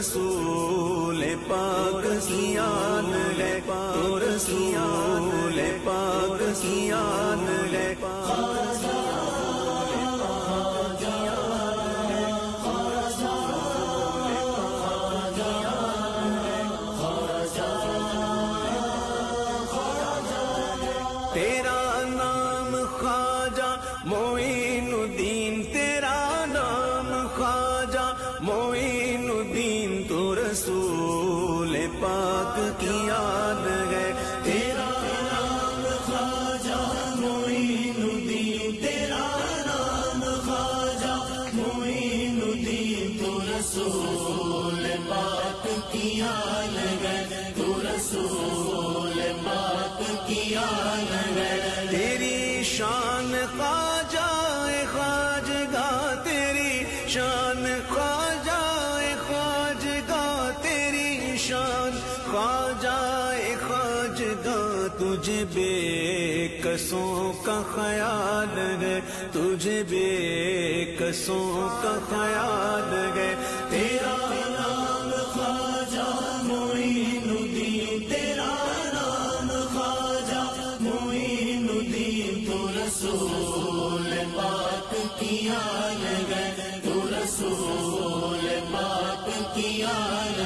रसूल पाक की याद ले तो रसूल पाक की याद ले तेरा नाम ख्वाजा मोइनुद्दीन पाक की याद है। तेरा नाम खाजा मोइनुद्दीन, तेरा नाम खाजा मोइनुद्दीन। तू रसूल पाक की याद है। तू रसूल पाक की याद है। तेरी शान खाजा खाजगा तेरी शान ख्वाजाए ख्वाजगा तुझे बेकसों का ख्याल रे तुझे बेकसों का ख्याल है। तेरा नाम ख्वाजा, मोइनुद्दीन, तेरा नाम ख्वाजा, मोइनुद्दीन, तू रसूल पाक की आल है। तू रसूल पाक की आल